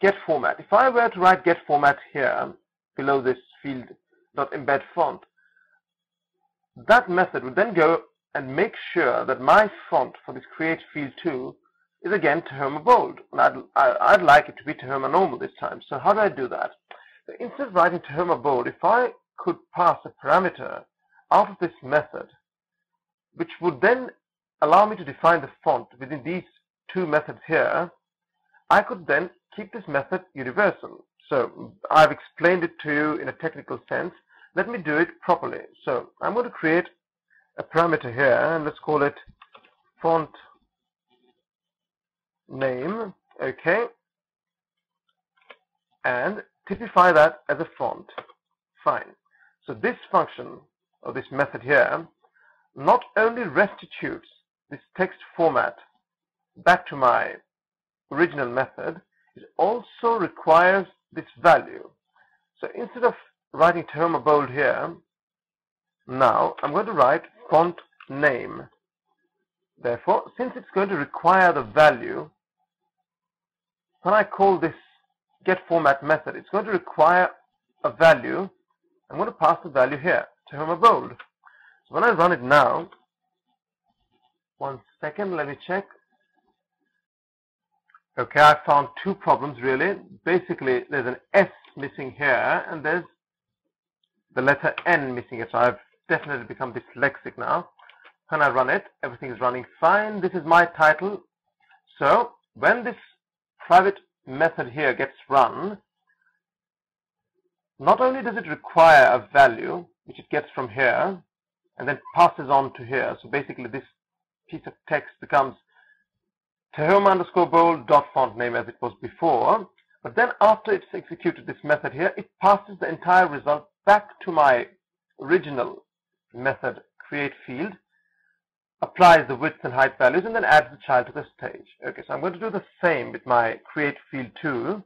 get format. If I were to write get format here below this field dot embed font, that method would then go and make sure that my font for this create field 2 is again Tahoma bold. And I'd, I'd like it to be Tahoma normal this time. So how do I do that? So instead of writing Tahoma bold, if I could pass a parameter out of this method, which would then allow me to define the font within these two methods here, I could then keep this method universal. So I've explained it to you in a technical sense. Let me do it properly. So I'm going to create a parameter here and let's call it font name. Okay. And typify that as a font. Fine. So this function or this method here not only restitutes this text format back to my original method, it also requires this value. So instead of writing Tahoma bold here, now I'm going to write font name. Therefore, since it's going to require the value, when I call this get format method, it's going to require a value. I'm going to pass the value here, Tahoma bold. So when I run it now, one second, let me check. Okay, I found two problems really. Basically, there's an S missing here, and there's the letter N missing here. So I've definitely become dyslexic now. When I run it, everything is running fine. This is my title. So when this private method here gets run, not only does it require a value, which it gets from here, and then passes on to here. So basically this piece of text becomes Tahoma underscore bold dot font name as it was before. But then after it's executed this method here, it passes the entire result back to my original method create field, applies the width and height values, and then adds the child to the stage. Okay, so I'm going to do the same with my create field 2.